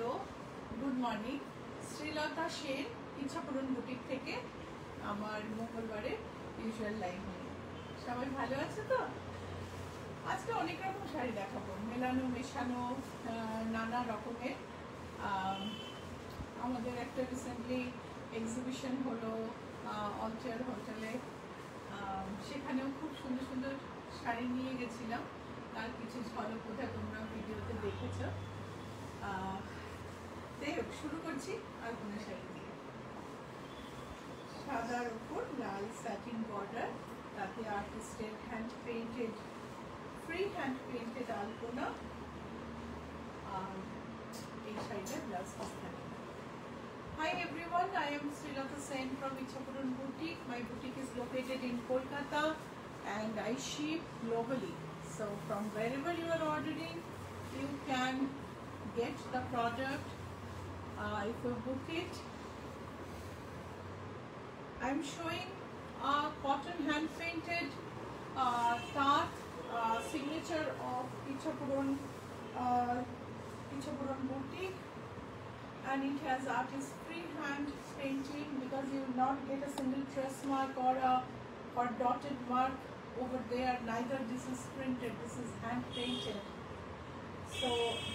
Hello, good morning. Sreelata Sen, Ichchhapuran boutique থেকে আমার মঙ্গলবারে ইউজুয়াল লাইভ সবাই ভালো আছে তো? আজকে অনেক রকম শাড়ি দেখাবো। মেলানো, মেশানো নানা রকমের। আমাদের একটা রিসেন্টলি এক্সিবিশন হলো অলচার হোটেলে সেখানেও খুব সুন্দর সুন্দর শাড়ি নিয়ে গেছিলাম। তার কিছু ঝলক কোথায় তোমরা ভিডিওতে দেখেছ। যাই হোক শুরু করছি আর কোনো শাড়ি দিয়ে সাদার উপর লাল স্যাটিন বর্ডার তাতে আর্টিস্টের hand painted free hand painted alpana আর এই শাড়িটার ব্লাউজ পিস থাকে Hi everyone, I am Srilata Sen from Ichapurun Boutique. My boutique is located in Kolkata and I ship globally. So from wherever you are ordering, you can get the product uh, if you book it. I'm showing a cotton hand painted uh, Tat uh, signature of Ichapurun, uh, Boutique and it has artist freehand painting because you will not get a single trace mark or a or dotted mark over there neither this is printed this is hand painted so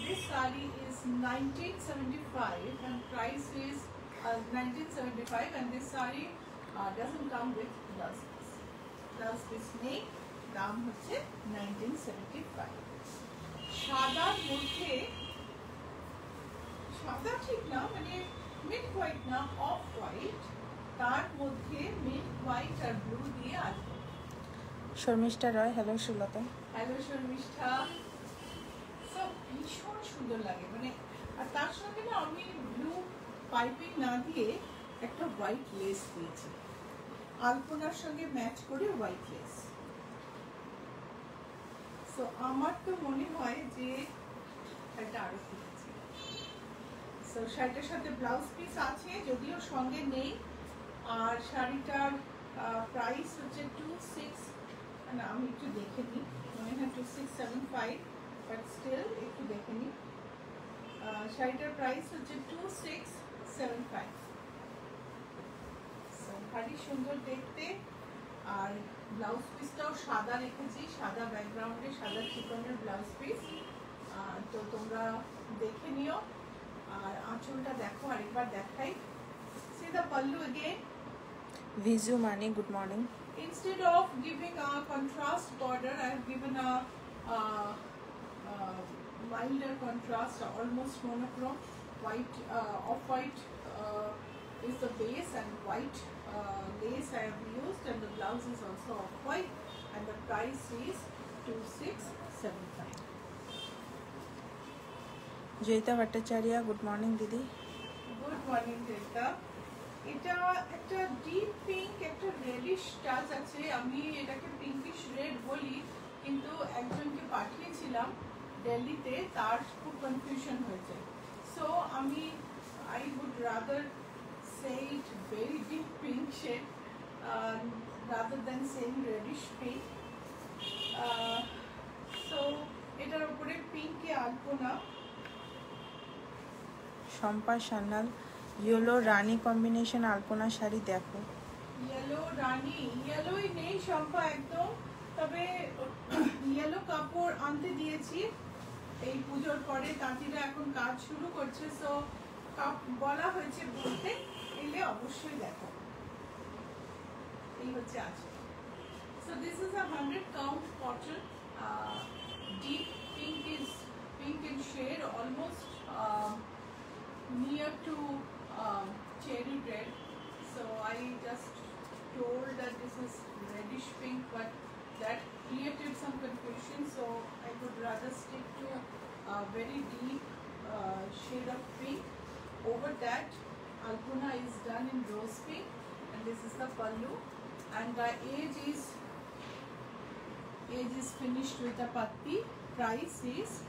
this sari is 1975 and price is uh, 1975 and this sari uh, doesn't come with blouse piece. Blouse piece নেই দাম হচ্ছে 1975 সাদার মধ্যে সাদা ঠিক না মানে mid white না অফ হোয়াইট তার মধ্যে মিড হোয়াইট আর ব্লু দিয়ে আসবে শর্মিষ্ঠা রয় হ্যালো সুলতা হ্যালো শর্মিষ্ঠা ভীষণ সুন্দর লাগে। মানে আর তার সঙ্গে না আমি ব্লু পাইপিং না দিয়ে একটা হোয়াইট লেস দিয়েছি আলপনার সঙ্গে ম্যাচ করে হোয়াইট লেস সো আমার তো মনে হয় যে এটা আরও ঠিক আছে সো শাড়িটার সাথে ব্লাউজ পিস আছে, যদিও সঙ্গে নেই। আর শাড়িটার প্রাইস হচ্ছে টু সিক্স না, আমি একটু দেখে নিই। মনে হয় two six seven five but still একটু দেখে নিই শাড়িটার প্রাইস হচ্ছে টু সিক্স সেভেন ফাইভ ভারী সুন্দর দেখতে আর ব্লাউজ পিসটাও সাদা রেখেছি সাদা ব্যাকগ্রাউন্ডে সাদা চিকনের ব্লাউজ পিস তো তোমরা দেখে নিও। আর আঁচলটা দেখো আরেকবার দেখাই। See the pallu again? Vizu Mani good morning instead of giving a contrast border I have given a, uh milder contrast almost monochrome white uh, off white uh, is the base and white uh, lace I have used and the blouse is also off white and the price is 2675 Joyita Bhattacharya good morning দিদি good morning রেতা এটা একটা deep pink একটা reddish touch আছে আমি এটাকে pinkish red বলি কিন্তু একজনকে পাঠিয়েছিলাম দিল্লিতে তার খুব কনফিউশন হয়েছে। সো আমি I would rather say it very deep pink shade rather than same reddish pink so এটার উপরে পিঙ্কে আঁকবো না। শম্পা সান্যাল ইয়েলো রানী কম্বিনেশন আলপনা শাড়ি দেখো। ইয়েলো রানী ইয়েলোই নেই শম্পা একদম। তবে ইয়েলো কাপড় আনতে দিয়েছি। এই পুজোর পরে তাঁতিরা এখন কাজ শুরু করছে সো বলা হয়েছে বলতে এলে অবশ্যই দেখো এই হচ্ছে আছে this is a 100 count cotton. Uh, deep pink is pink in shade, almost uh, near to um, cherry red. So I just told that this is reddish pink, but that created some confusion. So I would rather stick to a very deep uh, shade of pink. Over that, Alpuna is done in rose pink and this is the pallu and the edge is, edge is finished with a patti. Price is,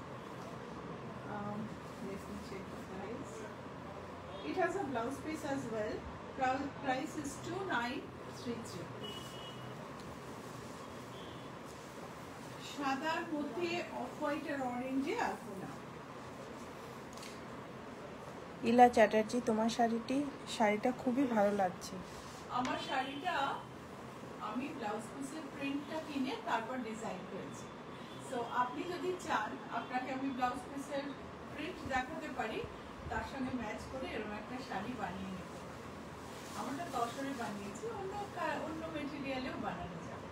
um, let me check the price. It has a blouse piece as well. Price is 2930. সাদার মধ্যে of white আর অরেঞ্জে আলপনা ইলা চ্যাটার্জি তোমার শাড়িটি শাড়িটা খুবই ভালো লাগছে। আমার শাড়িটা আমি ব্লাউজ পিসের প্রিন্টটা কিনে তারপর ডিজাইন করেছি। সো আপনি যদি চান আপনাকে আমি ব্লাউজ পিসের প্রিন্ট দেখাতে পারি তার সঙ্গে ম্যাচ করে এরকম একটা শাড়ি বানিয়ে নেব। আমারটা তসরে বানিয়েছি অন্য অন্য মেটেরিয়ালেও বানানো যাবে।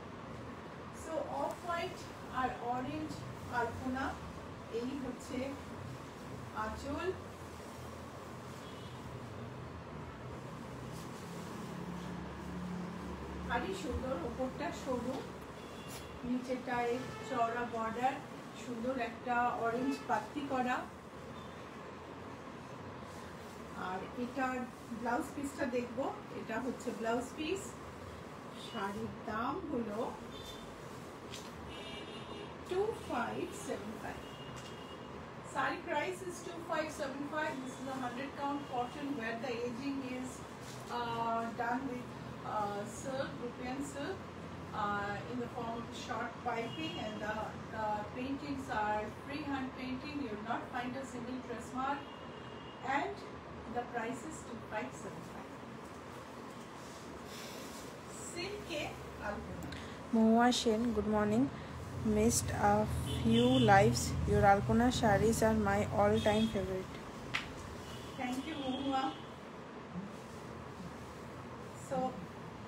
সো অফ হোয়াইট আর অরেঞ্জ আলপনা এই হচ্ছে আঁচল। ভারী সুন্দর ওপরটা সরু, নিচেটায় চওড়া বর্ডার সুন্দর একটা অরেঞ্জ পাত্তি করা। আর এটার ব্লাউজ পিসটা দেখব, এটা হচ্ছে ব্লাউজ পিস শাড়ির দাম হলো 2575. Sari price is 2575. This is a 100 count cotton where the aging is uh, done with uh, silk, rupian silk uh, in the form of short piping and the, the paintings are freehand painting. You will not find a single dress mark and the price is 2575. Silk Alpuna. Good morning missed a few lives. Your Alpuna sharis are my all time favorite. Thank you, So,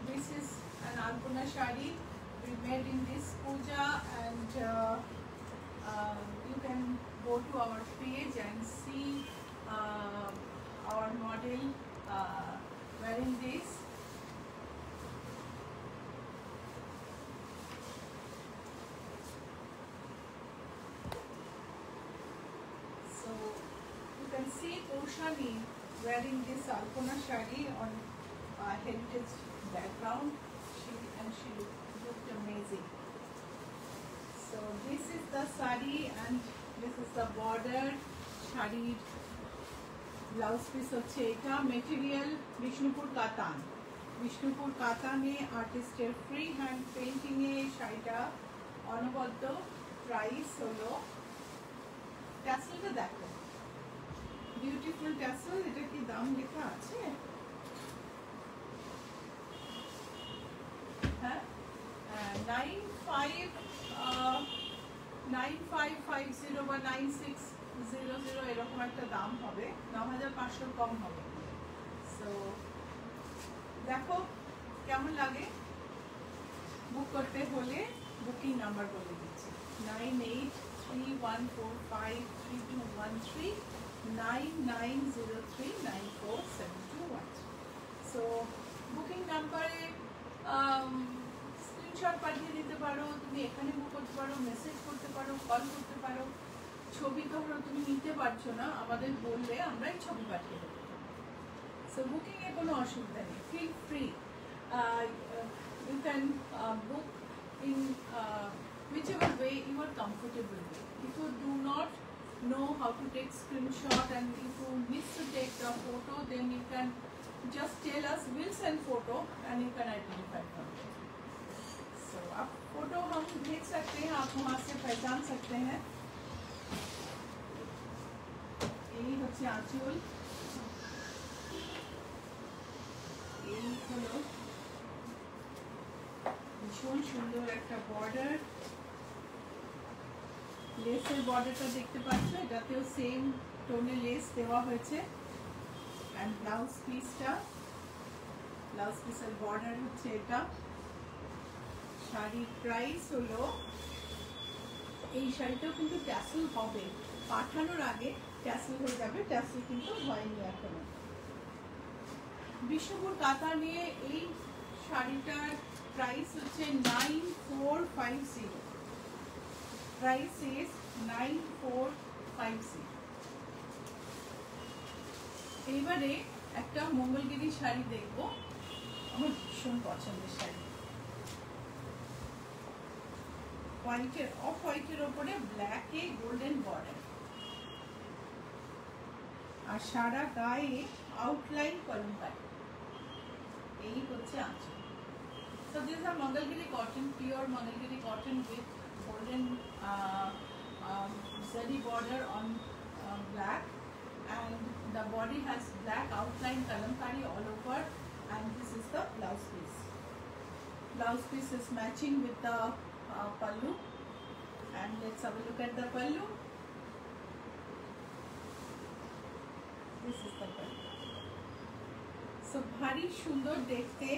this is an Alpuna shari we made in this puja, and uh, uh, you can go to our page and see uh, our model uh, wearing this. see Oshani wearing this Alpana shadi on uh, heritage background. She and she looked amazing. So this is the sari and this is the border shadi blouse piece হচ্ছে এটা material Bishnupur কাতান বিষ্ণুপুর কাতানে আর্টিস্টের free hand পেন্টিংয়ে শাড়িটা অনবদ্য price হলো ট্যাসেলটা দেখো beautiful tassel এটা কি দাম লেখা আছে? কম হবে। দেখো কেমন লাগে? বুক করতে হলে বুকিং নাম্বার বলে দিচ্ছি। Nine eight three one four five three two one three nine nine zero three nine four seven two one so booking নাম্বারে স্ক্রিনশট পাঠিয়ে দিতে পারো তুমি এখানে বুক করতে পারো মেসেজ করতে পারো কল করতে পারো। ছবি ধরো তুমি নিতে পারছ না আমাদের বললে আমরাই ছবি পাঠিয়ে দেবো। সো বুকিং এ কোনো অসুবিধা নেই feel free you can book uh, whichever way you are comfortable with. If you do not know how to take screenshot and if you miss to take the photo, then you can just tell us, we'll send photo and you can identify from it. So आप photo हम देख सकते हैं आप वहाँ से पहचान सकते हैं यही হচ্ছে আঁচল এই হলো ভীষণ সুন্দর একটা বর্ডার লেসের বর্ডারটা দেখতে পাচ্ছ, এটাতেও সেম টোনে লেস দেওয়া হয়েছে। অ্যান্ড ব্লাউজ পিসটা ব্লাউজ পিসের বর্ডার হচ্ছে এটা। শাড়ির প্রাইস হলো, এই শাড়িটাও কিন্তু ট্যাসেল হবে। পাঠানোর আগে ট্যাসেল হয়ে যাবে ট্যাসেল কিন্তু হয়নি এখনও বিষ্ণুপুর কাতা নিয়ে এই শাড়িটার প্রাইস হচ্ছে nine four five zero four five zero এইবারে একটা মঙ্গলগিরি শাড়ি দেখব। আমার ভীষণ পছন্দের শাড়ি। হোয়াইটের অফ হোয়াইটের ওপরে ব্ল্যাকে গোল্ডেন বর্ডার আর সারা গায়ে আউটলাইন কলমকারি এই হচ্ছে আঁচল। So these are Mangalgiri cotton, pure Mangalgiri with zari border on uh, black and the body has black outline kalamkari all over and this is the blouse piece blouse piece is matching with the uh, pallu and let's have a look at the pallu this is the pallu so ভারী সুন্দর দেখতে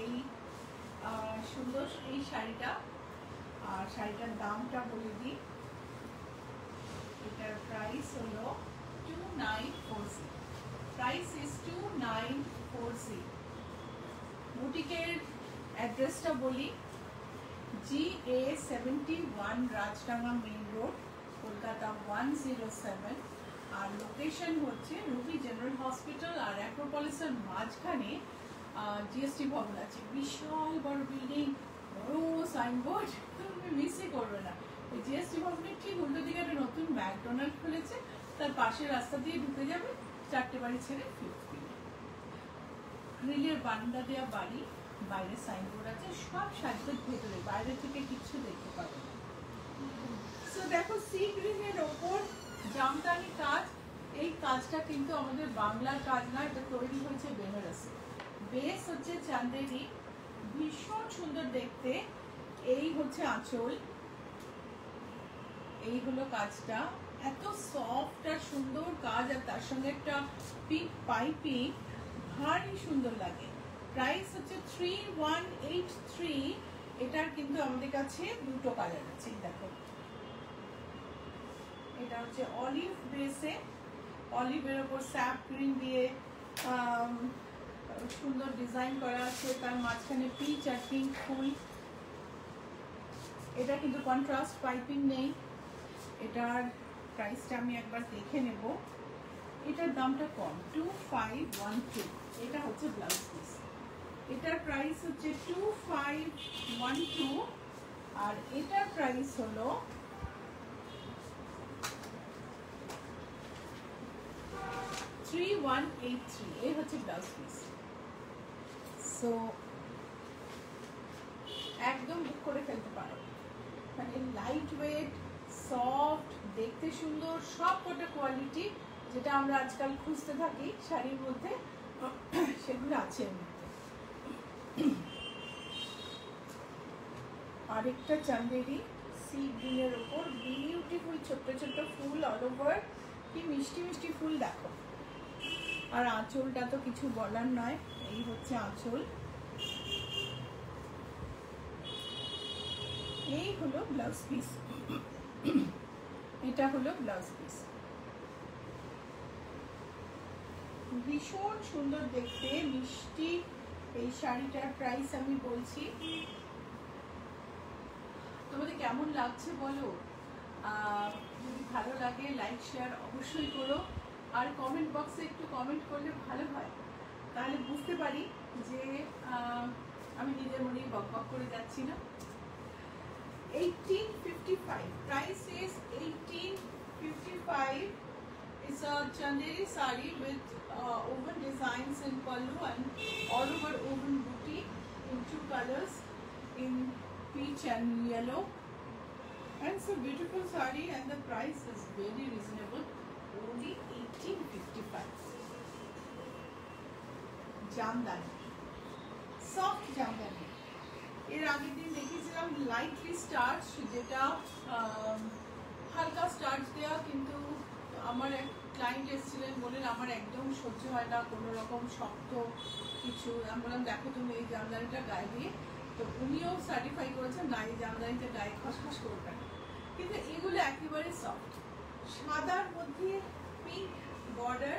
এই আহ, সুন্দর এই শাড়িটা আর শাড়িটার দামটা বলে দিই। এটার প্রাইস হলো two nine four C price is two nine four C বুটিকের অ্যাড্রেসটা বলি। G A seventy one Rajdanga main road Kolkata one zero seven R location হচ্ছে রুবি জেনারেল হসপিটাল আর অ্যাক্রোপলিসের মাঝখানে জিএসটি ভবন আছে। বিশাল বড় বিল্ডিং বড় সাইনবোর্ড তুমি মিসই করবে না। এই জিএসটি ভবনের ঠিক উল্টো দিকে একটা নতুন ম্যাকডোনাল্ড খুলেছে, তার পাশে রাস্তা দিয়ে ঢুকে যাবে, চারটে বাড়ি ছেড়ে ফিফথ গ্রিলের বারান্দা দেওয়া বাড়ি, বাইরে সাইনবোর্ড আছে, সব সাজগোজ ভেতরে, বাইরে থেকে কিচ্ছু দেখতে পাবে না। দেখো সি গ্রিনের ওপর জামদানি কাজ, এই কাজটা কিন্তু আমাদের বাংলার কাজ না, এটা তৈরি হয়েছে বেনারসে। বেস হচ্ছে চান্দেরি, ভীষণ সুন্দর দেখতে। এই হচ্ছে আঁচল। এই হলো কাজটা। এত সফট আর সুন্দর কাজ, আর তার সঙ্গে একটা পাইপিং ভারী সুন্দর লাগে। প্রাইস হচ্ছে থ্রি ওয়ান এইট থ্রি এটার কিন্তু আমাদের কাছে দুটো কালার আছে দেখো। এটা হচ্ছে অলিভ অলিভের ওপর স্যাপ গ্রিন দিয়ে সুন্দর ডিজাইন করা আছে। তার মাঝখানে পিচ আর পিঙ্ক ফুল। এটা কিন্তু কন্ট্রাস্ট পাইপিং নেই। এটার প্রাইসটা আমি একবার দেখে নেব। এটার দামটা কম টু ফাইভ ওয়ান এটা হচ্ছে ব্লাউজ পিস এটার প্রাইস হচ্ছে টু ফাইভ ওয়ান টু আর এটার প্রাইস হলো থ্রি ওয়ান এইট থ্রি এই হচ্ছে ব্লাউজ পিস সো একদম বুক করে ফেলতে পারো। মানে লাইট ওয়েট সফট দেখতে সুন্দর সব কটা কোয়ালিটি যেটা আমরা আজকাল খুঁজতে থাকি শাড়ির মধ্যে, সেগুলো আছে আরেকটা চান্দেরি সি গ্রিনের ওপর বিউটিফুল ছোট্ট ছোট্ট ফুল অল ওভার কি মিষ্টি মিষ্টি ফুল দেখো। আর আঁচলটা তো কিছু বলার নয়, এই হচ্ছে আঁচল। এই হলো ব্লাউজ পিস এটা হলো ব্লাউজ পিস ভীষণ সুন্দর দেখতে, মিষ্টি। এই শাড়িটার প্রাইস আমি বলছি। তোমাদের কেমন লাগছে বলো? যদি ভালো লাগে লাইক শেয়ার অবশ্যই করো। আর কমেন্ট বক্সে একটু কমেন্ট করলে ভালো হয়। তাহলে বুঝতে পারি যে আমি নিজের মনেই বক বক করে যাচ্ছি না। 1855 price is 1855 it's a chanderi sari with uh, designs in pallu and all over woven booty in two colors in peach and yellow. And it's a beautiful sari and the price is very reasonable. Only 1855 jamdani soft jamdani এর আগের দিন দেখিয়েছিলাম lightly starch যেটা হালকা starch দেওয়া কিন্তু আমার এক ক্লায়েন্ট এসেছিলেন বলেন আমার একদম সহ্য হয় না, কোনো রকম শক্ত কিছু। আমি বললাম, দেখো তুমি এই জামদানিটা গায়ে দিয়ে। তো উনিও সার্টিফাই করেছেন, না, এই জামদানিটা গায়ে খসখস করবে কিন্তু এগুলো একেবারে সফট সাদার মধ্যে পিঙ্ক বর্ডার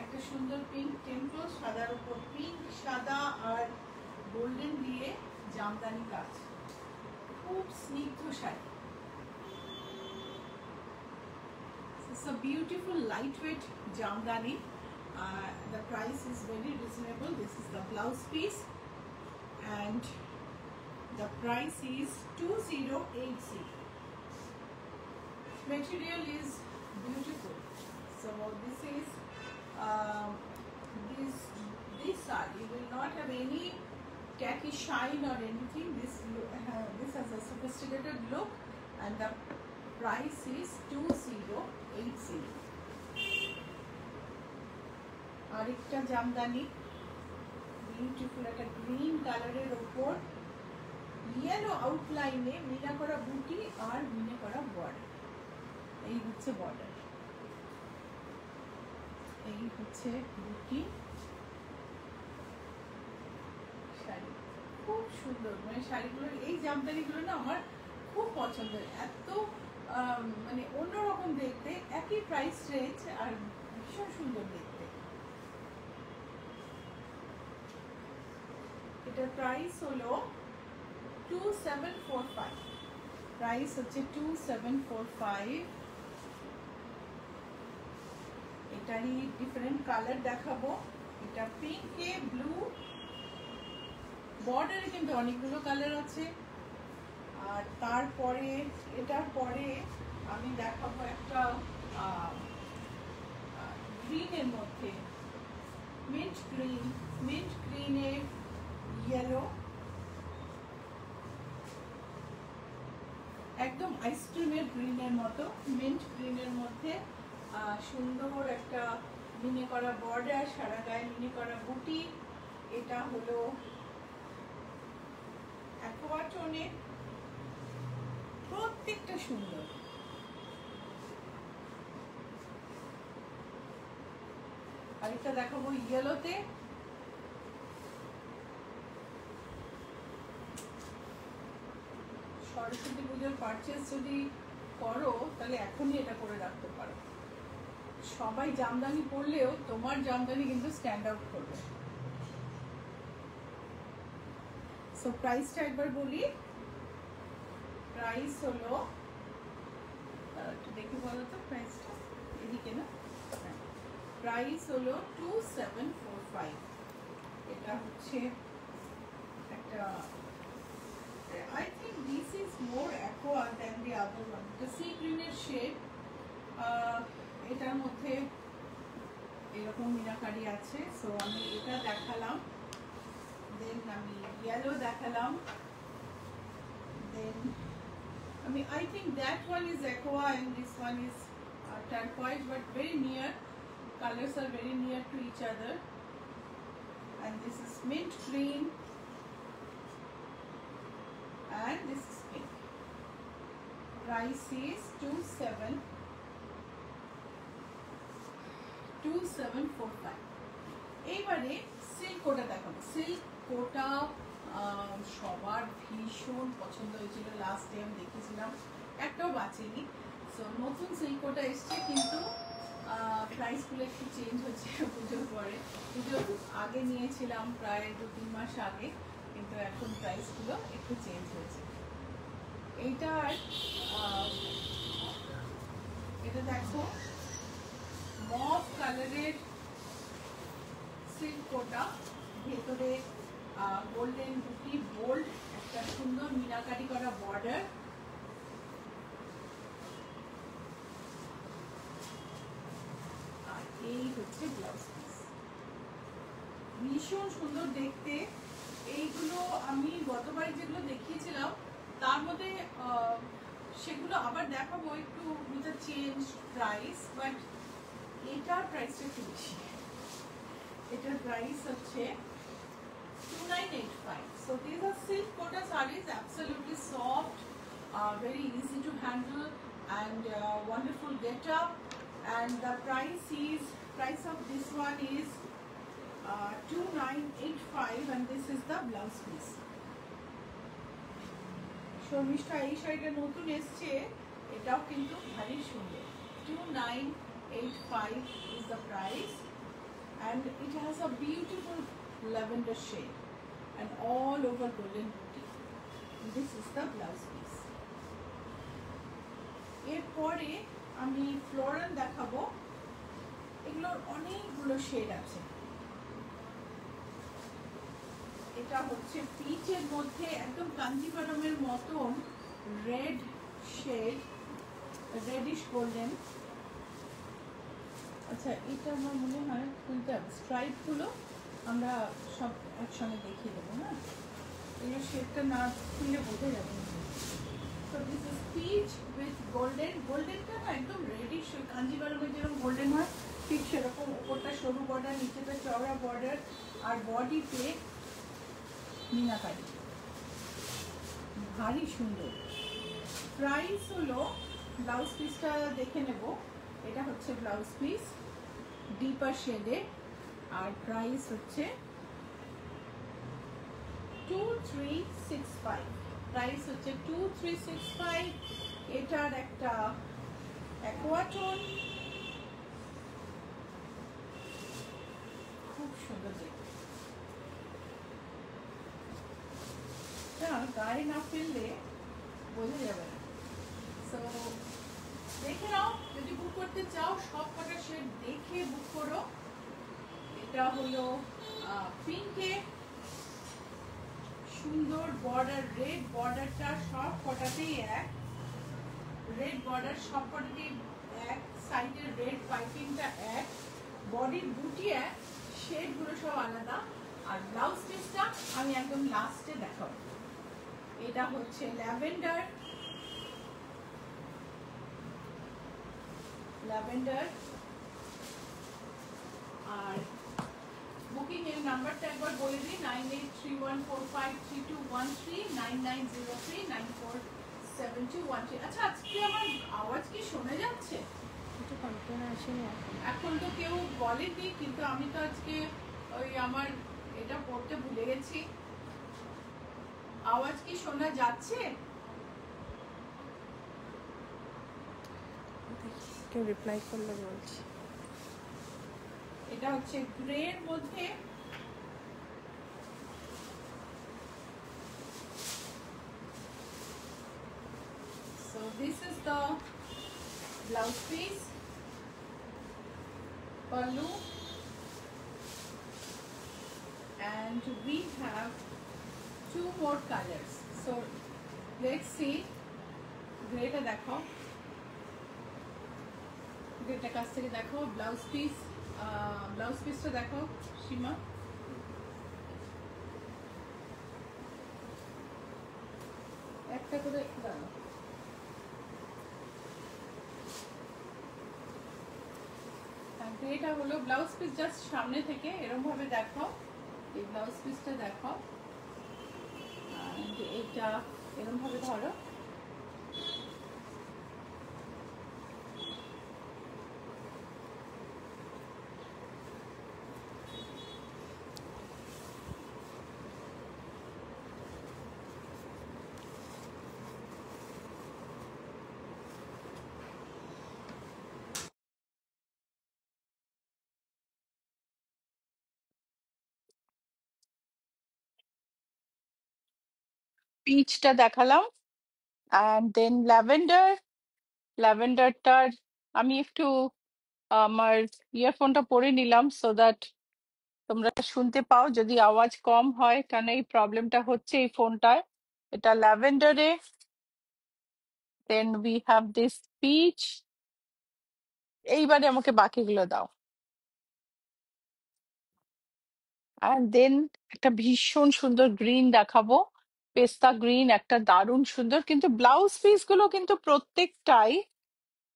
একটা সুন্দর পিঙ্ক টেম্পল সাদার উপর পিঙ্ক সাদা আর গোল্ডেন দিয়ে জামদানি কাজ খুব স্নিগ্ধ sari It's a beautiful lightweight jamdani. Uh, the price is very reasonable. This is the blouse piece and the price is 2080. Material is beautiful. So this is um, this this saree will not have any tacky shine or anything. This lo- uh, this has a sophisticated look, and the price is two zero eight zero. আরেকটা Jamdani beautiful একটা green কালারের ওপর yellow আউটলাইনে Mina করা বুটি আর মিনে করা border এই হচ্ছে বর্ডার এই হচ্ছে বুটি খুব সুন্দর। মানে শাড়িগুলোর এই জামদানিগুলো না আমার খুব পছন্দের। এত মানে অন্যরকম দেখতে, একই প্রাইস রেঞ্জ আর ভীষণ সুন্দর দেখতে। এটার প্রাইস হলো two seven four five price হচ্ছে টু সেভেন ফোর ফাইভ এটারই ডিফারেন্ট কালার দেখাবো। এটা পিঙ্কে ব্লু বর্ডারে কিন্তু অনেকগুলো কালার আছে। আর তারপরে, এটার পরে আমি দেখাবো একটা গ্রিনের মধ্যে। মিন্ট গ্রিন মিন্ট গ্রিনে ইয়েলো একদম আইসক্রিমের গ্রিনের মতো মিন্ট গ্রিনের মধ্যে সুন্দর একটা মিনে করা বর্ডার সারা গায়ে মিনে করা বুটি এটা হলো প্রত্যেকটা সুন্দর। আরেকটা দেখাবো ইয়েলোতে সরস্বতী পুজোর পারচেস যদি করো, তাহলে এখনই এটা করে রাখতে পারো। সবাই জামদানি পরলেও তোমার জামদানি কিন্তু স্ট্যান্ড আউট করবে। সো প্রাইসটা একবার বলি। প্রাইস হলো একটু দেখে বলো তো প্রাইসটা এদিকে না? প্রাইস হলো টু সেভেন ফোর ফাইভ এটা হচ্ছে একটা, I think this is more aqua than the other one. The sea green এর এটার মধ্যে এরকম মিনাকারি আছে। সো আমি এটা দেখালাম। আমি ইয়েলো দেখালাম দেন আমি I think that one is aqua and this one is uh, turquoise but very near colors are very near to each other and this is mint green and this is pink. Price is two seven two seven four five. এইবারে silk কোটা দেখাবো silk কোটা সবার ভীষণ পছন্দ হয়েছিল। Last time দেখেছিলাম। একটাও বাঁচেনি। So নতুন silk কোটা এসছে, কিন্তু প্রাইসগুলো একটু চেঞ্জ হচ্ছে পুজোর পরে। পুজোর আগে নিয়েছিলাম প্রায় দু, তিন মাস আগে, কিন্তু এখন প্রাইসগুলো একটু চেঞ্জ হয়েছে। এইটার এটা দেখো, মফ কালারের সিল্ক কোটা, ভেতরে গোল্ডেন বুটি বোল্ড একটা সুন্দর মিনাকারি করা বর্ডার আর এই হচ্ছে ব্লাউজ ভীষণ সুন্দর দেখতে। এইগুলো আমি গতবার যেগুলো দেখিয়েছিলাম, তার মধ্যে সেগুলো আবার দেখাবো একটু with a change price but এটার প্রাইসটা একটু বেশি। এটার প্রাইস হচ্ছে 2985 so these are silk kota sarees absolutely soft uh, very easy to handle and uh, wonderful get up and the price is price of this one is uh, 2985 and this is the blouse piece Sharmistha এই শাড়িটা নতুন এসছে এটাও কিন্তু ভারী সুন্দর two nine eight five is the price and it has a beautiful lavender shade and all over golden booty. This is the blouse piece. এরপরে আমি ফ্লোরাল দেখাবো এগুলোর অনেকগুলো শেড আছে এটা হচ্ছে পিচের মধ্যে একদম কাঞ্জিপারমের মতন রেড শেড রেডিশ গোল্ডেন আচ্ছা এটা আমার মনে হয় খুলতে হবে স্ট্রাইপগুলো আমরা সব একসঙ্গে দেখিয়ে দেবো, না? এগুলো শেডটা না খুললে বোঝা যাবে তো this is peach with golden গোল্ডেনটা না একদম রেডিশ কাঞ্জিবারমের যেরকম গোল্ডেন হয়, ঠিক সেরকম ওপরটা সরু বর্ডার নিচেটা চওড়া বর্ডার আর বডিতে মিনাকারি ভারী সুন্দর। প্রাইস হলো ব্লাউজ পিসটা দেখে নেব। এটা হচ্ছে ব্লাউজ পিস ডিপার শেডে আর প্রাইস হচ্ছে two three six five price হচ্ছে টু থ্রি সিক্স ফাইভ এটার একটা অ্যাকোয়াটোন খুব সুন্দর দেখতে। গায়ে না ফেললে বোঝা যাবে না। সো দেখে নাও, যদি বুক করতে চাও সব কটা শেড দেখে বুক করো। এটা হলো পিঙ্কে সুন্দর বর্ডার রেড বর্ডারটা সব কটাতেই এক। রেড বর্ডার সব কটাতেই এক সাইডের রেড পাইপিংটা এক বডির বুটি এক শেডগুলো সব আলাদা। আর ব্লাউজ পিসটা আমি একদম লাস্টে দেখাবো। এটা হচ্ছে ল্যাভেন্ডার ল্যাভেন্ডার আর বুকিং এর নাম্বারটা একবার বলে দিই nine eight three one four five three two one three nine nine zero three nine four seven two one three আচ্ছা আজকে আমার আওয়াজ কি শোনা যাচ্ছে? এখন। তো কেউ বলেনি কিন্তু আমি তো আজকে ওই আমার এটা পড়তে ভুলে গেছি। আওয়াজ কি শোনা যাচ্ছে? কেউ রিপ্লাই করলে বলছি। এটা হচ্ছে গ্রে এর মধ্যে So this is the blouse piece, pallu, and we have two more colors. So let's see. Greta দেখো গ্রেটা কাছ থেকে দেখো ব্লাউজ পিস ব্লাউজ পিসটা দেখো, সীমা। একটা করে দাঁড়াও এটা হলো ব্লাউজ পিস জাস্ট সামনে থেকে এরকম ভাবে দেখো। এই ব্লাউজ পিসটা দেখো। এইটা এরকম ভাবে ধরো। পিচটা দেখালাম অ্যান্ড দেন ল্যাভেন্ডার ল্যাভেন্ডারটার আমি একটু, আমার ইয়ারফোনটা পরে নিলাম সো দ্যাট তোমরা শুনতে পাও। যদি আওয়াজ কম হয়, কেন এই প্রবলেমটা হচ্ছে এই ফোনটায় এটা ল্যাভেন্ডারে then we have this peach এইবারে আমাকে বাকিগুলো দাও। আর দেন একটা ভীষণ সুন্দর গ্রিন দেখাবো। পেস্তা গ্রিন, একটা দারুণ সুন্দর, কিন্তু ব্লাউজ পিসগুলো কিন্তু প্রত্যেকটাই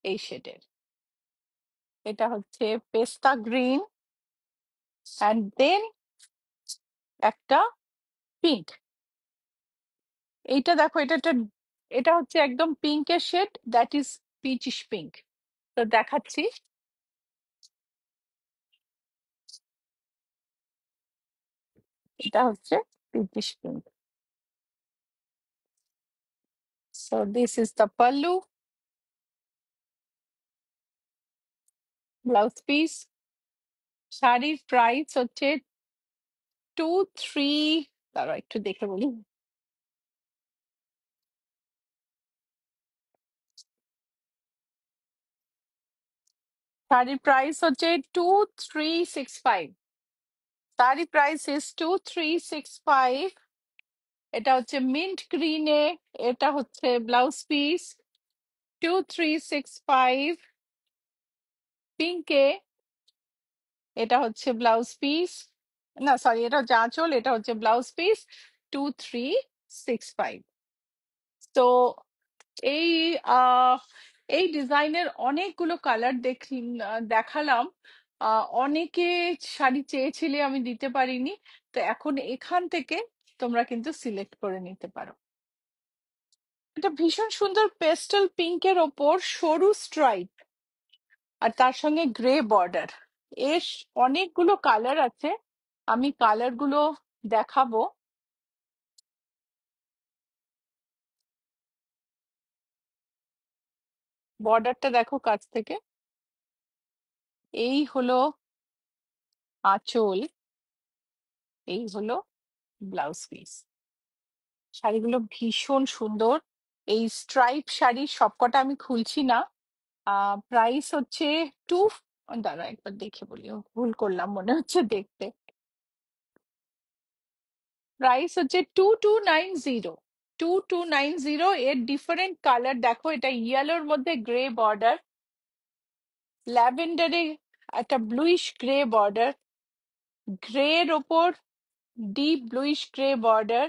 এই শেডের এটা হচ্ছে পেস্তা গ্রিন অ্যান্ড দেন একটা পিঙ্ক এইটা দেখো, এটা একটা, এটা হচ্ছে একদম পিঙ্কের shade that is peachish pink তো দেখাচ্ছি। এটা হচ্ছে peachish pink so this is the pallu blouse piece শাড়ির প্রাইস হচ্ছে টু থ্রি দাঁড়াও একটু দেখে বলি শাড়ির প্রাইস হচ্ছে two three six five sari price is two three six five এটা হচ্ছে মিন্ট গ্রিনে এটা হচ্ছে blouse piece two three six five পিঙ্কে এটা হচ্ছে ব্লাউজ পিস না সরি এটা হচ্ছে আঁচল এটা হচ্ছে blouse piece two three six five তো এই আহ, এই ডিজাইনের অনেকগুলো কালার দেখ দেখালাম আহ, অনেকে শাড়ি চেয়েছিলে আমি দিতে পারিনি তো এখন এখান থেকে তোমরা কিন্তু সিলেক্ট করে নিতে পারো। এটা ভীষণ সুন্দর পেস্টেল পিঙ্কের ওপর সরু স্ট্রাইপ আর তার সঙ্গে গ্রে বর্ডার এর অনেকগুলো কালার আছে, আমি কালারগুলো দেখাবো। বর্ডারটা দেখো কাছ থেকে। এই হলো আঁচল, এই হলো ব্লাউজ পিস। শাড়িগুলো ভীষণ সুন্দর। এই স্ট্রাইপ শাড়ি সবকটা আমি খুলছি না। প্রাইস হচ্ছে টু দাঁড়া একবার দেখে বলি ভুল করলাম মনে হচ্ছে দেখতে। প্রাইস হচ্ছে two two nine zero two two nine zero এর ডিফারেন্ট কালার দেখো এটা ইয়েলোর মধ্যে গ্রে বর্ডার ল্যাভেন্ডারে একটা ব্লুইশ গ্রে বর্ডার গ্রে এর ওপর ডিপ ব্লুইশ গ্রে বর্ডার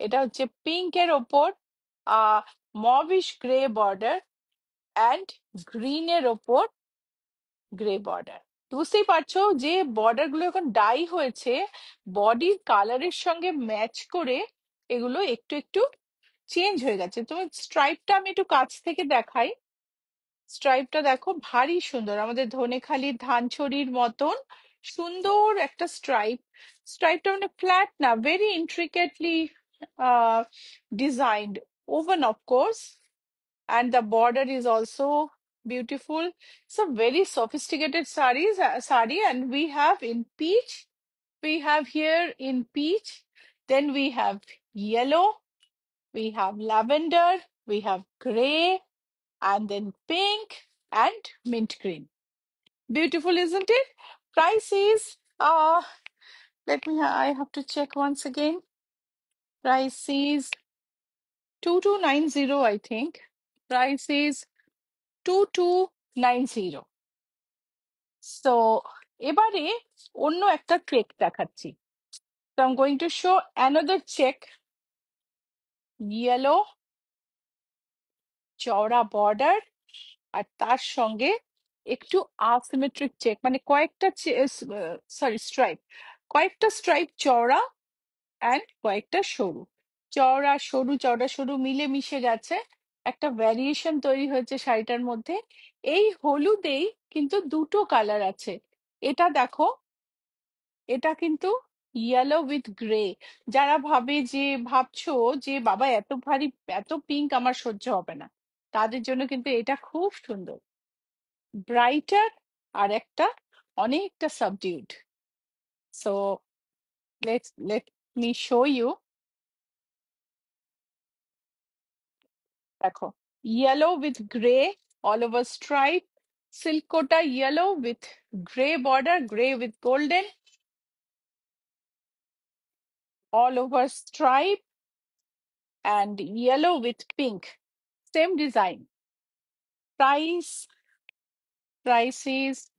এটা হচ্ছে পিঙ্ক এর ওপর mauvish grey border and green এর ওপর গ্রে বর্ডার বুঝতেই পারছ যে বর্ডারগুলো এখন ডাই হয়েছে বডির কালারের সঙ্গে ম্যাচ করে এগুলো একটু একটু চেঞ্জ হয়ে গেছে। তুমি স্ট্রাইপটা আমি একটু কাছ থেকে দেখাই। স্ট্রাইপটা দেখো ভারী সুন্দর, আমাদের ধনেখালির ধানছড়ির মতন সুন্দর একটা stripe striped on a flat now very intricately uh, designed, woven of course, and the border is also beautiful. It's a very sophisticated sari, uh, sari and we have in peach, we have here in peach, then we have yellow, we have lavender, we have gray, and then pink and mint green. Beautiful, isn't it? Price is uh, let me I have to check once again. Price is 2290, I think. Price is 2290. So এবারে অন্য একটা check দেখাচ্ছি So I'm going to show another check yellow চওড়া border আর তার সঙ্গে একটু asymmetric check মানে কয়েকটা সরি স্ট্রাইপ কয়েকটা স্ট্রাইপ চওড়া অ্যান্ড কয়েকটা সরু। চওড়া সরু চওড়া, সরু মিলে মিশে গেছে। একটা ভ্যারিয়েশন তৈরি হয়েছে শাড়িটার মধ্যে। এই হলুদেই কিন্তু দুটো কালার আছে। এটা দেখো, এটা কিন্তু ইয়েলো উইথ গ্রে যারা ভাবে যে, ভাবছ যে, বাবা, এত ভারী, এত পিঙ্ক আমার সহ্য হবে না। তাদের জন্য কিন্তু এটা খুব সুন্দর। ব্রাইটার আর একটা অনেকটা subdued So let's let me show you. yellow with gray all over stripe. Silkota yellow with gray border, gray with golden all over stripe and yellow with pink. Same design. Price price is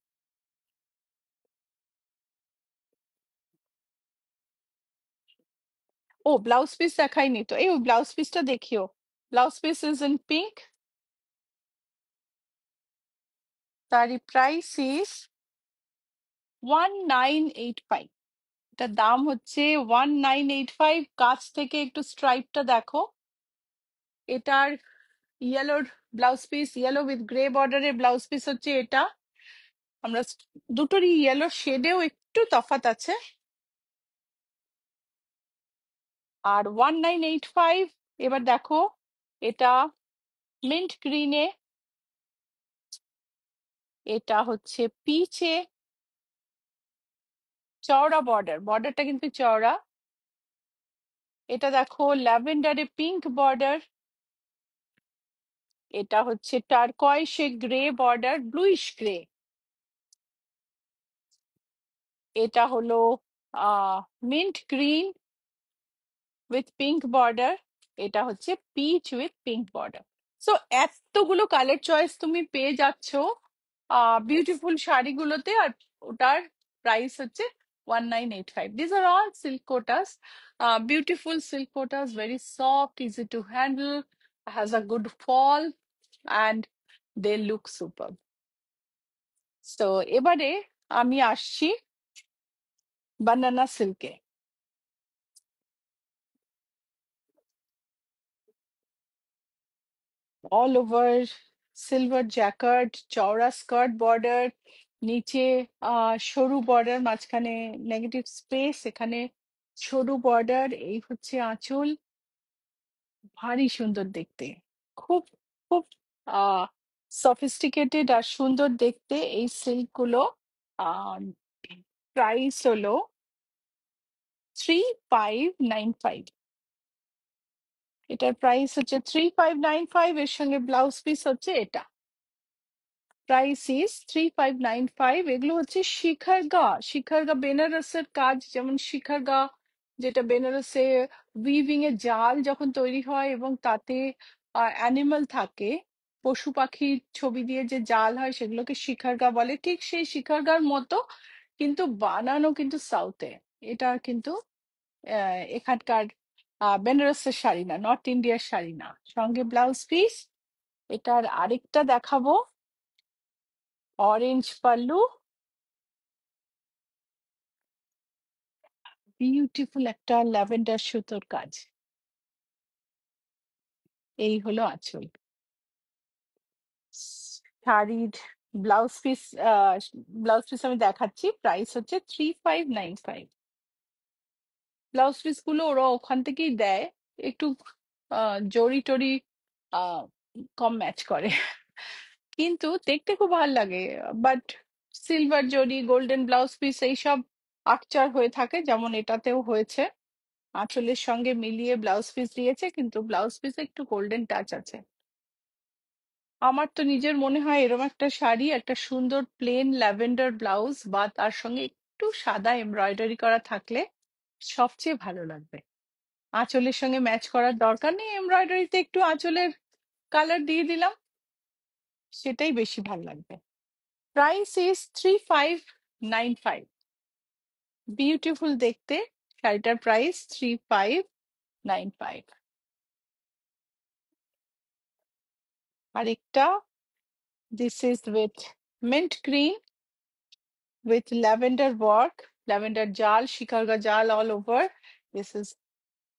ও, blouse piece দেখাইনি তো। এই blouse পিসটা দেখিও। Blouse piece is in pink তারই price is one nine eight five এটার দাম হচ্ছে ওয়ান নাইন এইট ফাইভ কাছ থেকে একটু স্ট্রাইপটা দেখো। এটার ইয়েলোর blouse piece yellow with grey বর্ডারের ব্লাউজ পিস হচ্ছে এটা। আমরা দুটোরই ইয়েলো শেডেও একটু তফাৎ আছে। আর ওয়ান নাইন এইট ফাইভ এবার দেখো, এটা মিন্ট গ্রিনে এটা হচ্ছে পিচে চওড়া বর্ডার বর্ডারটা কিন্তু চওড়া। এটা দেখো ল্যাভেন্ডারে পিঙ্ক বর্ডার এটা হচ্ছে টার্কয়েশে গ্রে বর্ডার ব্লুইশ গ্রে এটা হলো mint green with pink border এটা হচ্ছে peach with pink border so এতগুলো কালার চয়েস তুমি পেয়ে যাচ্ছ বিউটিফুল শাড়িগুলোতে আর ওটার প্রাইস হচ্ছে one nine eight five this are all silk kotas beautiful silk kotas very soft easy to handle has a good fall and they look super তো এবারে আমি আসছি বানানা সিল্কে অল ওভার সিলভার জ্যাকার্ড চওড়া skirt border নিচে সরু border মাঝখানে negative space এখানে সরু বর্ডার এই হচ্ছে আঁচল। ভারী সুন্দর দেখতে। খুব খুব সফিস্টিকেটেড আর সুন্দর দেখতে এই সিল্কগুলো আহ প্রাইস হলো থ্রি ফাইভ নাইন ফাইভ এটার প্রাইস হচ্ছে থ্রি ফাইভ নাইন ফাইভ এর সঙ্গে ব্লাউজ পিস হচ্ছে এটা। Price is three five nine five এগুলো হচ্ছে শিখার গা শিখার গা বেনারসের কাজ, যেমন শিখার গা যেটা বেনারসে উইভিং এর জাল যখন তৈরি হয় এবং তাতে অ্যানিমাল থাকে, পশু পাখির ছবি দিয়ে যে জাল হয় সেগুলোকে শিখার গা বলে। ঠিক সেই শিখার গার মতো কিন্তু বানানো কিন্তু সাউথে এটা কিন্তু এখানকার আহ, বেনারসের শাড়ি না নর্থ ইন্ডিয়ার শাড়ি না। সঙ্গে ব্লাউজ পিস এটার আরেকটা দেখাবো। অরেঞ্জ পাল্লু। বিউটিফুল একটা ল্যাভেন্ডার সুতোর কাজ। এই হলো আঁচল। শাড়ির ব্লাউজ পিস ব্লাউজ পিস আমি দেখাচ্ছি। প্রাইস হচ্ছে three five nine five blouse পিসগুলো ওরা ওখান থেকেই দেয়। একটু জরি টরি কম ম্যাচ করে। কিন্তু দেখতে খুব ভালো লাগে। But silver zari golden blouse piece এইসব আকচার হয়ে থাকে, যেমন এটাতেও হয়েছে। আঁচলের সঙ্গে মিলিয়ে ব্লাউজ পিস দিয়েছে, কিন্তু ব্লাউজ পিসে একটু গোল্ডেন টাচ আছে। আমার তো নিজের মনে হয় এরকম একটা শাড়ি, একটা সুন্দর প্লেন ল্যাভেন্ডার ব্লাউজ বা তার সঙ্গে একটু সাদা এমব্রয়ডারি করা থাকলে সবচেয়ে ভালো লাগবে। আঁচলের সঙ্গে ম্যাচ করার দরকার নেই এমব্রয়ডারিতে একটু আঁচলের কালার দিয়ে দিলাম। সেটাই বেশি ভালো লাগবে। Price is three five nine five beautiful দেখতে শাড়িটার price three five nine five আরেকটা this is with mint green with lavender work, lavender jal, shikarga jal all over. This is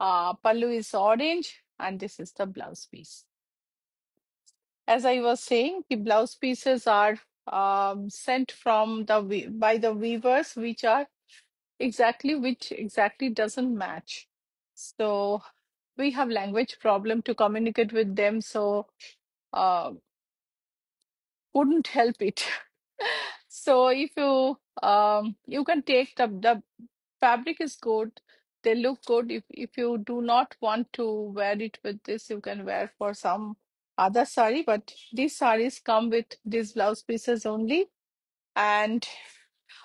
uh, pallu is orange and this is the blouse piece. As I was saying, the blouse pieces are um, sent from the by the weavers, which are exactly which exactly doesn't match. So we have language problem to communicate with them. So uh, wouldn't help it. so if you um you can take the the fabric is good they look good. If if you do not want to wear it with this you can wear for some other sari but these saris come with these blouse pieces only. And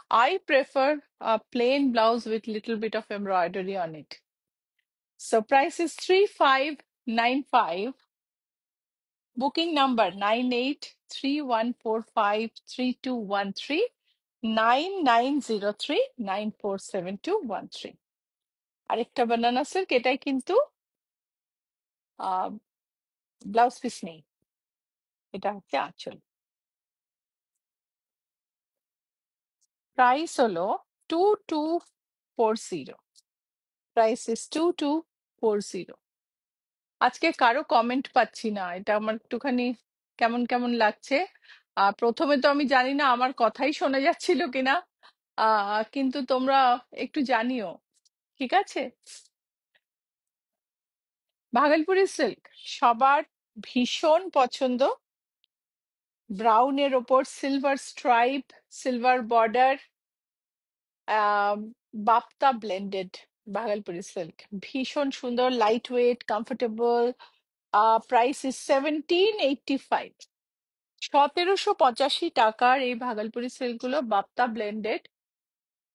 i prefer a plain blouse with little bit of embroidery on it. So price is 3595 Booking number 9831453213 9903 947213 আরেকটা বানানা silk এটাই কিন্তু blouse piece নেই। এটা হচ্ছে আঁচল। Price হলো two two four zero price is two two four zero আজকে কারও কমেন্ট পাচ্ছি না, এটা আমার একটুখানি কেমন কেমন লাগছে? প্রথমে তো আমি জানি না আমার কথাই শোনা যাচ্ছিল কিনা। কিন্তু তোমরা একটু জানিও, ঠিক আছে? ভাগলপুরি সিল্ক সবার ভীষণ পছন্দ। ব্রাউনের ওপর silver stripe, silver border Bapta blended Bhagalpuri silk. ভীষণ সুন্দর light weight comfortable price is seventeen eighty five সতেরোশো পঁচাশি টাকার এই ভাগলপুরি সিল্কগুলো Bapta blended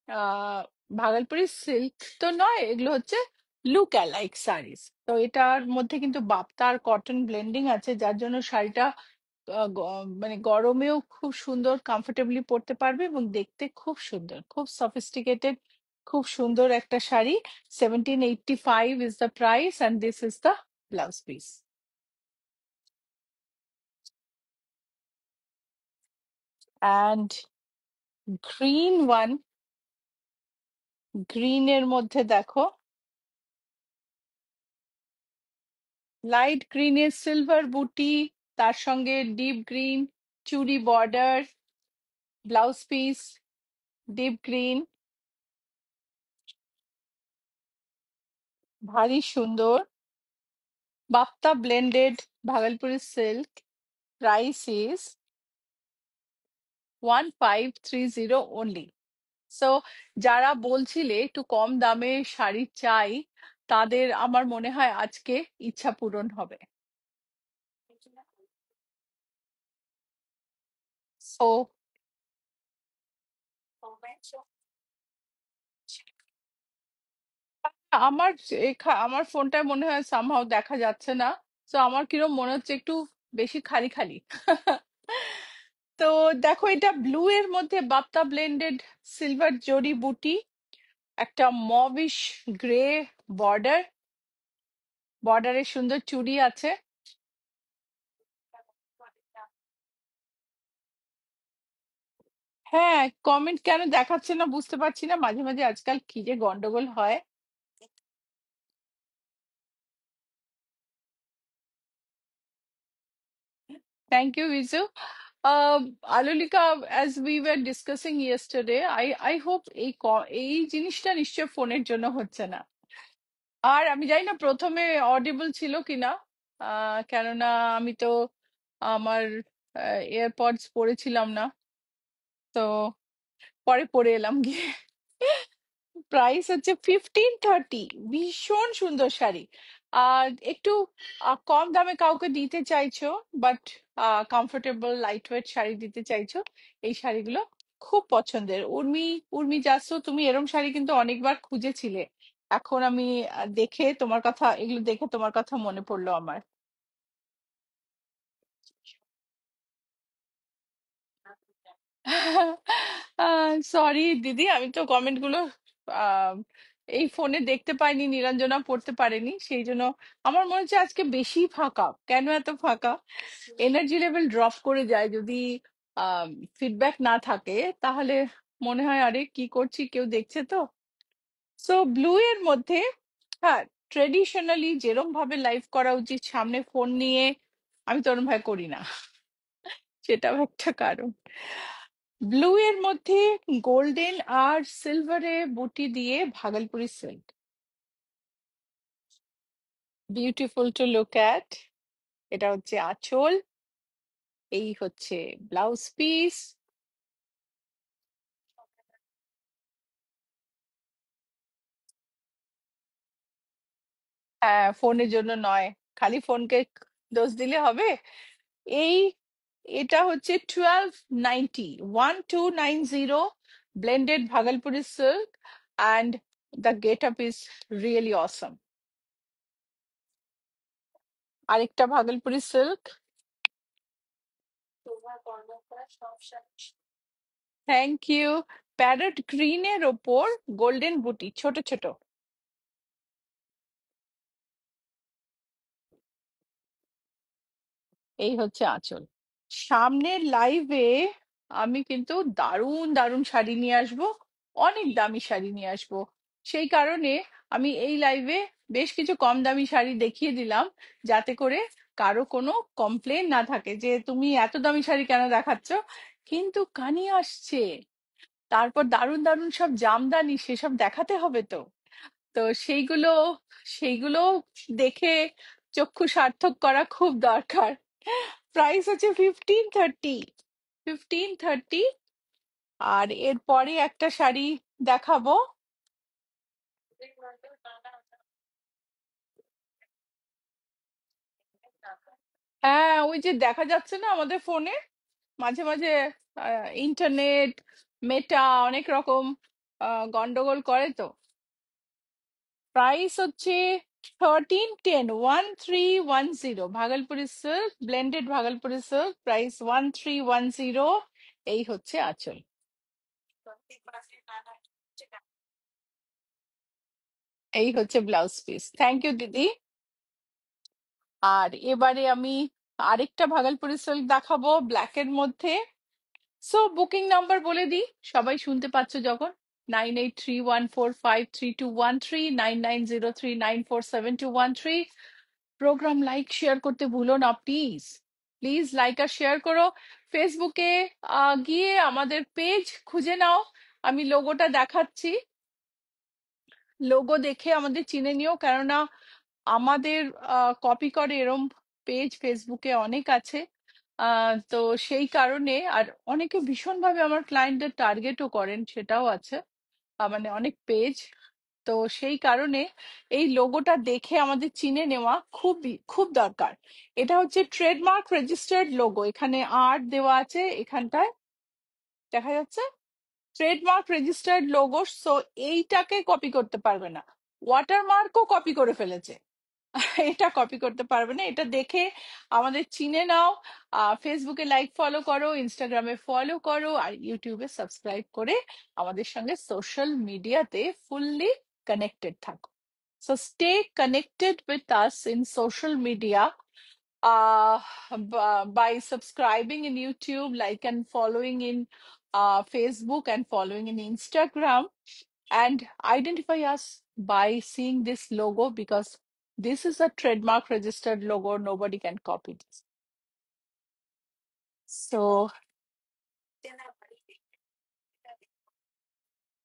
ah Bhagalpuri silk তো নয় এগুলো হচ্ছে লুক অ্যালাইক শাড়িজ তো এটার মধ্যে কিন্তু বাপ্তা আর কটন ব্লেন্ডিং আছে যার জন্য শাড়িটা আহ, গ- মানে গরমেও খুব সুন্দর কমফোর্টেবলি পরতে পারবে এবং দেখতে খুব সুন্দর খুব সফিস্টিকেটেড খুব সুন্দর একটা sari. Seventeen eighty five is the price and this is the blouse piece and green one গ্রিনের মধ্যে দেখো লাইট গ্রিনের সিলভার বুটি তার সঙ্গে ডিপ গ্রিন চুড়ি border blouse piece deep green ভারী সুন্দর, Bapta blended Bhagalpuri silk price is one five three zero only so যারা বলছিলে একটু কম দামে শাড়ি চাই, তাদের আমার মনে হয় আজকে ইচ্ছা পূরণ হবে। সো আমার এখা- আমার ফোনটায় মনে হয় সামহাও দেখা যাচ্ছে না। তো আমার কিরম মনে হচ্ছে একটু বেশি খালি খালি। তো দেখো, এটা ব্লু এর মধ্যে বাপ্তা ব্লেন্ডেড সিলভার জরি বুটি, একটা মবিশ গ্রে বর্ডার বর্ডারে সুন্দর চুড়ি আছে হ্যাঁ কমেন্ট কেন দেখাচ্ছে না বুঝতে পারছি না, মাঝে মাঝে আজকাল কি যে গন্ডগোল হয় thank you Vizu. Uh, Alulika, as we were discussing yesterday, I I hope এই এই জিনিসটা নিশ্চয় ফোনের জন্য হচ্ছে না। আর আমি জানি না প্রথমে অডিবল ছিল কিনা আহ, কেননা আমি তো আমার এয়ারপডস পরেছিলাম না। তো পরে পরে এলাম গিয়ে। প্রাইস হচ্ছে ফিফটিন থার্টি ভীষণ সুন্দর শাড়ি। আর একটু কম দামে কাউকে দিতে চাইছো but comfortable light weight sari দিতে চাইছো, এই শাড়িগুলো খুব পছন্দের। উর্মি উর্মি যাসো, তুমি এরম শাড়ি কিন্তু অনেকবার খুঁজেছিলে। এখন আমি দেখে তোমার কথা, এগুলো দেখে তোমার কথা মনে পড়ল আমার। সরি দিদি, আমি তো কমেন্টগুলো এই ফোনে দেখতে পাইনি, নিরঞ্জনা পড়তে পারেনি, সেই জন্য আমার মনে হচ্ছে আজকে বেশি ফাঁকা। কেন এত ফাঁকা? এনার্জি লেভেল ড্রপ করে যায় যদি ফিডব্যাক না থাকে, তাহলে মনে হয়, আরে, কি করছি? কেউ দেখছে তো? সো ব্লু এর মধ্যে হ্যাঁ ট্রেডিশনালি যেরম ভাবে লাইভ করা উচিত, সামনে ফোন নিয়ে, আমি তো ভাবে করি না। সেটাও একটা কারণ। ব্লু এর মধ্যে গোল্ডেন আর সিলভারে বুটি দিয়ে Bhagalpuri silk beautiful to look at এটা হচ্ছে আঁচল। এই হচ্ছে ব্লাউজ পিস হ্যাঁ ফোনের জন্য নয়। খালি ফোনকে দোষ দিলে হবে। এই এটা হচ্ছে twelve ninety one two nine zero blended Bhagalpuri silk and the get up is really awesome আরেকটা Bhagalpuri silk thank you parrot গ্রিনের ওপর গোল্ডেন বুটি ছোট ছোট। এই হচ্ছে আঁচল। সামনের লাইভে আমি কিন্তু দারুণ দারুণ শাড়ি নিয়ে আসব, অনেক দামি শাড়ি নিয়ে আসব। সেই কারণে আমি এই লাইভে বেশ কিছু কম দামি শাড়ি দেখিয়ে দিলাম, যাতে করে কারও কোনো কমপ্লেন না থাকে যে, তুমি এত দামি শাড়ি কেন দেখাচ্ছ? কিন্তু কানি আসছে। তারপর দারুণ দারুণ সব জামদানি সেসব দেখাতে হবে তো। তো সেইগুলো সেইগুলো দেখে চক্ষু সার্থক করা খুব দরকার। প্রাইস হচ্ছে ফিফটিন থার্টি ফিফটিন থার্টি আর এরপরে একটা শাড়ি দেখাবো। হ্যাঁ ওই যে দেখা যাচ্ছে না আমাদের ফোনে? মাঝে মাঝে ইন্টারনেট মেটা অনেক রকম গন্ডগোল করে তো। প্রাইস হচ্ছে thirteen ten one three one zero Bhagalpuri silk blended Bhagalpuri silk price one three one zero এই হচ্ছে আঁচল। এই হচ্ছে ব্লাউজ পিস। থ্যাংক ইউ দিদি। আর এবারে আমি আরেকটা ভাগলপুরি সিল্ক দেখাবো ব্ল্যাক এর মধ্যে। সো বুকিং নাম্বার বলে দিই। সবাই শুনতে পাচ্ছ যখন। Nine eight three one four five three two one three nine nine zero three nine four seven two one three program like share করতে ভুলো না প্লিজ প্লিজ লাইক আর শেয়ার করো ফেসবুকে গিয়ে আমাদের পেজ খুঁজে নাও আমি লোগোটা দেখাচ্ছি লোগো দেখে আমাদের চিনে নিও কেননা আমাদের কপি করে এরম পেজ ফেসবুকে অনেক আছে। আহ, তো সেই কারণে আর অনেকে ভীষণভাবে আমার ক্লায়েন্টদের টার্গেটও করেন সেটাও আছে। মানে অনেক পেজ তো সেই কারণে এই লোগোটা দেখে আমাদের চিনে নেওয়া খুবই, খুব দরকার। এটা হচ্ছে ট্রেডমার্ক রেজিস্টার্ড লোগো এখানে আর্ট দেওয়া আছে, এখানটায় দেখা যাচ্ছে। ট্রেডমার্ক রেজিস্টার্ড লোগো সো এইটাকে কপি করতে পারবে না। ওয়াটারমার্কও কপি করে ফেলেছে। এটা কপি করতে পারবে না। এটা দেখে আমাদের চিনে নাও। ফেসবুকে লাইক ফলো করো ইনস্টাগ্রামে ফলো করো, আর ইউটিউবে সাবস্ক্রাইব করে আমাদের সঙ্গে সোশ্যাল মিডিয়াতে ফুললি কানেক্টেড থাকো। So stay connected with us in social media by subscribing in YouTube like and following in Facebook and following in Instagram and identify us by seeing this logo because this is a trademark registered logo. Nobody can copy this. So,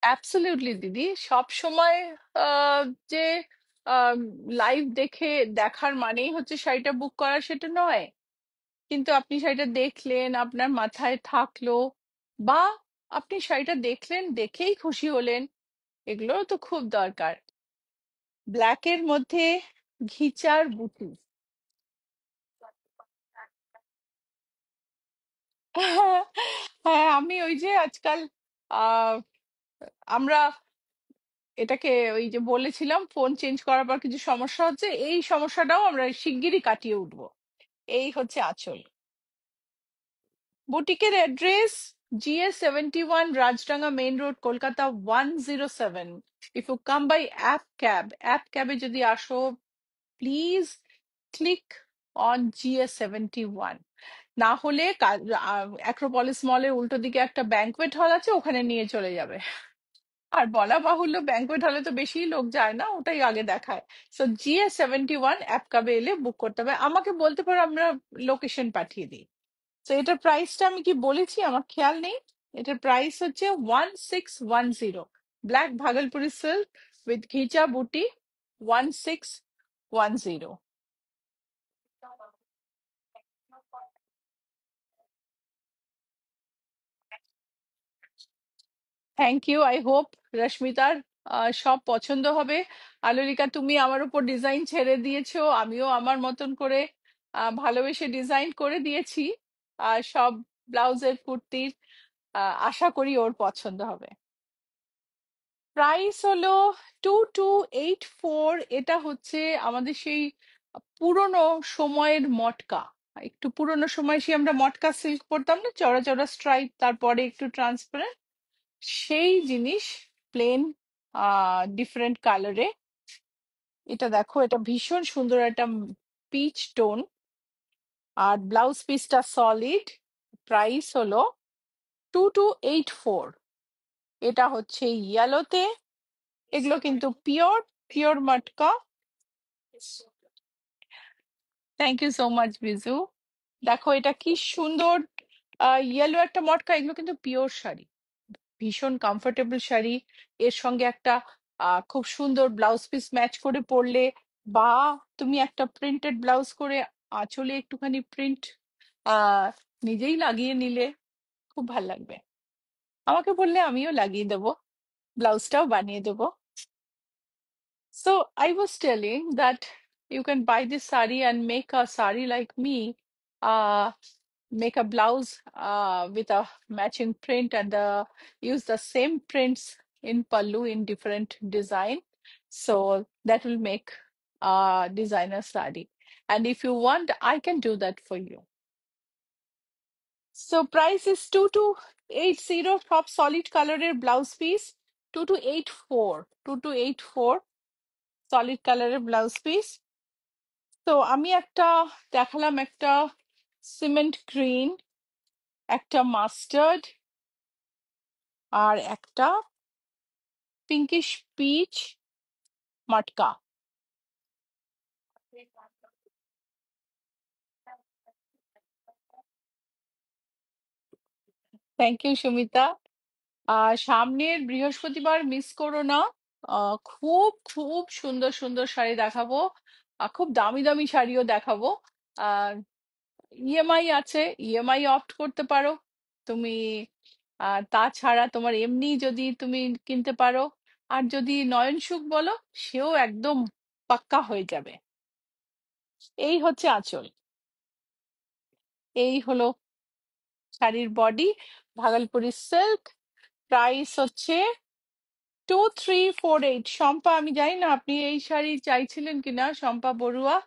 absolutely, দিদি সব সময় যে live দেখে দেখার মানেই হচ্ছে শাড়িটা বুক করা সেটা নয় কিন্তু আপনি শাড়িটা দেখলেন আপনার মাথায় থাকল বা আপনি শাড়িটা দেখলেন দেখেই খুশি হলেন এগুলোও তো খুব দরকার ব্ল্যাকের মধ্যে ঘিচার বুটি। হ্যাঁ আমি ওই যে আজকাল আহ আমরা এটাকে ওই যে বলেছিলাম, ফোন চেঞ্জ করার পর কিছু সমস্যা হচ্ছে, এই সমস্যাটাও আমরা শিগগিরই কাটিয়ে উঠবো। এই হচ্ছে আঁচল। বুটিকের address GS seventy one Rajdanga main road, Kolkata one zero seven. If you come by app cab, app ক্যাবে যদি আসো অন জিএস সেভেন্টি ওয়ান না হলে অ্যাক্রোপলিস মলের উল্টো দিকে একটা ব্যাংকোয়েট হল আছে, ওখানে নিয়ে চলে যাবে। আর বলা বাহুল্য ব্যাংকোয়েট হলে তো বেশি লোক যায় না, ওটাই আগে দেখায়। So GS seventy one app কাবে এলে বুক করতে হবে? আমাকে বলতে পারো, আমরা লোকেশন পাঠিয়ে দিই। তো এটার প্রাইসটা আমি কি বলেছি? আমার খেয়াল নেই। এটার প্রাইস হচ্ছে one six one zero black Bhagalpuri silk with ghicha বুটি one six one zero thank you I hope রশ্মিতার সব পছন্দ হবে। আলোলিকা, তুমি আমার উপর ডিজাইন ছেড়ে দিয়েছ। আমিও আমার মতন করে ভালোবেসে ডিজাইন করে দিয়েছি। আর সব ব্লাউজের কুর্তির আশা করি ওর পছন্দ হবে। প্রাইস হলো টু টু এইট ফোর এটা হচ্ছে আমাদের সেই পুরনো সময়ের মটকা। একটু পুরনো সময় সে আমরা মটকা সিল্ক পরতাম না, চড়া চড়া স্ট্রাইপ তারপরে একটু ট্রান্সপারেন্ট সেই জিনিস প্লেন ডিফারেন্ট কালারে এটা দেখো, এটা ভীষণ সুন্দর একটা পিচ টোন আর ব্লাউজ পিসটা সলিড প্রাইস হলো টু টু এইট ফোর এটা হচ্ছে ইয়েলোতে এগুলো কিন্তু pure pure matka. Thank you so much Biju দেখো এটা কি সুন্দর ইয়েলো একটা মটকা এগুলো কিন্তু পিওর শাড়ি। ভীষণ কমফোর্টেবল শাড়ি। এর সঙ্গে একটা আহ, খুব সুন্দর ব্লাউজ পিস ম্যাচ করে পরলে বা তুমি একটা প্রিন্টেড ব্লাউজ করে আঁচলে একটুখানি প্রিন্ট নিজেই লাগিয়ে নিলে খুব ভালো লাগবে। আমাকে বললে আমিও লাগিয়ে দেবো ব্লাউজটাও বানিয়ে দেবো So I was telling that you can buy this sari and make a sari like me, uh, make a blouse uh, with a matching print and uh, use the same prints in pallu in different design. So that will make a designer sari. And if you want, I can do that for you. So price is 2280 top solid colored blouse piece, 2284, 2284 solid colored blouse piece. তো আমি একটা দেখালাম একটা cement green একটা mustard আর একটা pinkish peach মাটকা thank you Sumita ah সামনের বৃহস্পতিবার মিস করো না। আহ খুব খুব সুন্দর সুন্দর শাড়ি দেখাবো। আর খুব দামি দামি শাড়িও দেখাবো। আর ইএমআই আছে ইএমআই অপ্ট করতে পারো। তুমি আর তাছাড়া তোমার এমনি যদি তুমি কিনতে পারো। আর যদি নয়ন সুখ বলো, সেও একদম পাক্কা হয়ে যাবে। এই হচ্ছে আঁচল। এই হলো শাড়ির বডি ভাগলপুরি সিল্ক। প্রাইস হচ্ছে two three four eight Shampa, আমি জানি না আপনি এই শাড়ি চাইছিলেন কিনা, শম্পা বড়ুয়া।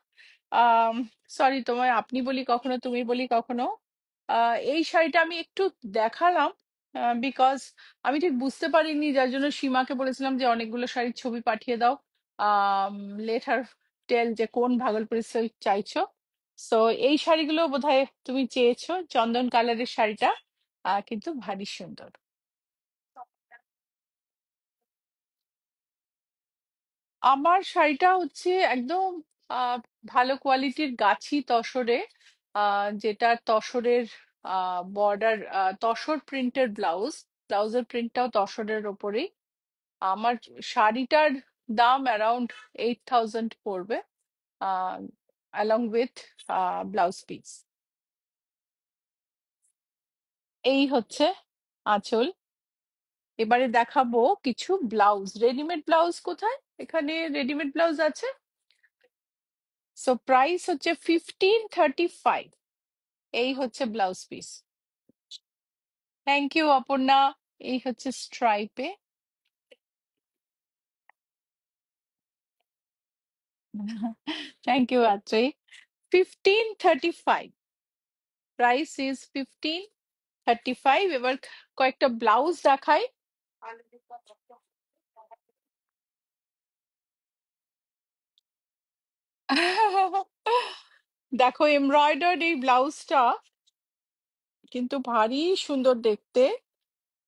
সরি তোমায় আপনি বলি কখনো, তুমি বলি কখনো। এই শাড়িটা আমি একটু দেখালাম বিকজ আমি ঠিক বুঝতে পারিনি, যার জন্য সীমাকে বলেছিলাম যে অনেকগুলো শাড়ির ছবি পাঠিয়ে দাও। লেট হার টেল যে কোন ভাগলপুরি সিল্ক চাইছো। সো এই শাড়িগুলো বোধহয় তুমি চেয়েছো, চন্দন কালারের শাড়িটা। আহ, কিন্তু ভারী সুন্দর। আমার শাড়িটা হচ্ছে একদম আহ, ভালো কোয়ালিটির গাছি তসরে আহ, যেটা তসরের বর্ডার তসর প্রিন্টের ব্লাউজ ব্লাউজের প্রিন্টটাও তসরের ওপরেই। আমার শাড়িটার দাম অ্যারাউন্ড এইট থাউজেন্ড পড়বে অ্যালং উইথ ব্লাউজ পিস। এই হচ্ছে আঁচল। এবারে দেখাবো কিছু ব্লাউজ। রেডিমেড ব্লাউজ কোথায়? এখানে রেডিমেড ব্লাউজ আছে। সো প্রাইস হচ্ছে ফিফটিন থার্টি ফাইভ এই হচ্ছে blouse piece thank you Aparna. এই হচ্ছে স্ট্রাইপে thank you Atreyi fifteen thirty five price is fifteen thirty five এবার কয়েকটা ব্লাউজ দেখাই। দেখো এমব্রয়ডার্ড এই ব্লাউজটা কিন্তু ভারী সুন্দর দেখতে।